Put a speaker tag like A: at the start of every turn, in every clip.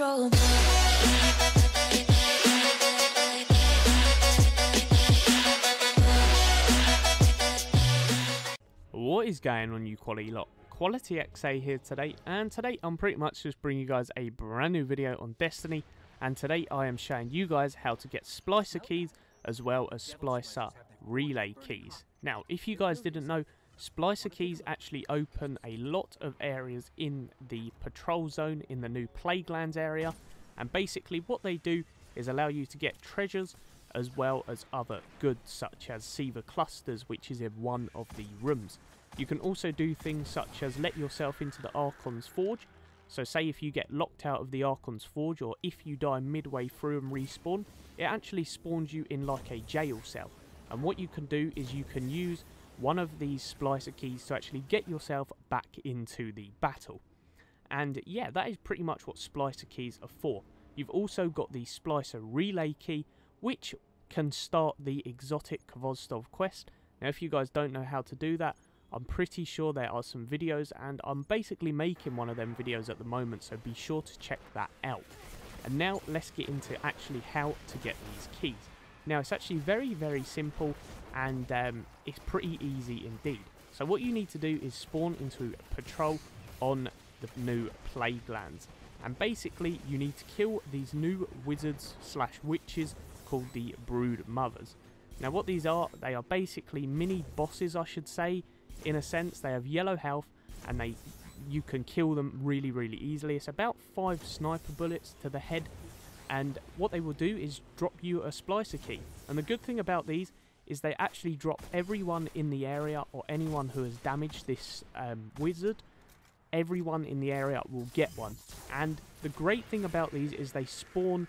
A: control.
B: What is going on you quality lot? Quality XA here today and today I'm pretty much just bringing you guys a brand new video on Destiny and today I am showing you guys how to get splicer keys as well as splicer relay keys. Now if you guys didn't know splicer keys actually open a lot of areas in the patrol zone in the new Plaguelands area and basically what they do is allow you to get treasures as well as other goods such as SIVA clusters which is in one of the rooms. You can also do things such as let yourself into the Archon's Forge. So say if you get locked out of the Archon's Forge or if you die midway through and respawn, it actually spawns you in like a jail cell. And what you can do is you can use one of these splicer keys to actually get yourself back into the battle. And yeah, that is pretty much what splicer keys are for. You've also got the splicer relay key, which can start the exotic Khvostov quest. Now if you guys don't know how to do that, I'm pretty sure there are some videos and I'm basically making one of them videos at the moment so be sure to check that out. And now let's get into actually how to get these keys. Now it's actually very very simple and um, it's pretty easy indeed. So what you need to do is spawn into patrol on the new plague lands. and basically you need to kill these new wizards slash witches called the Brood Mothers. Now what these are, they are basically mini bosses I should say in a sense. They have yellow health and they you can kill them really really easily. It's about 5 sniper bullets to the head and what they will do is drop you a splicer key. And the good thing about these is they actually drop everyone in the area or anyone who has damaged this um, wizard everyone in the area will get one and the great thing about these is they spawn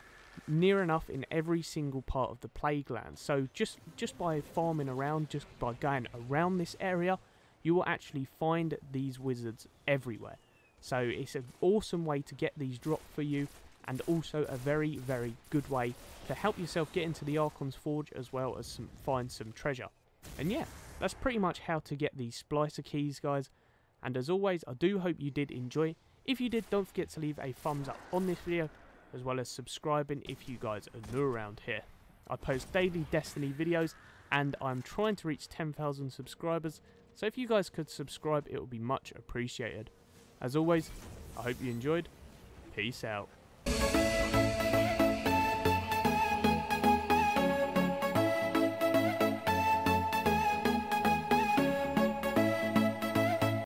B: near enough in every single part of the Plagueland. So just just by farming around, just by going around this area, you will actually find these wizards everywhere. So it's an awesome way to get these dropped for you and also a very very good way to help yourself get into the Archon's Forge as well as some, find some treasure. And yeah, that's pretty much how to get these splicer keys guys. And as always, I do hope you did enjoy. If you did, don't forget to leave a thumbs up on this video as well as subscribing if you guys are new around here. I post daily Destiny videos and I'm trying to reach 10,000 subscribers, so if you guys could subscribe it would be much appreciated. As always, I hope you enjoyed. Peace out. Thank you.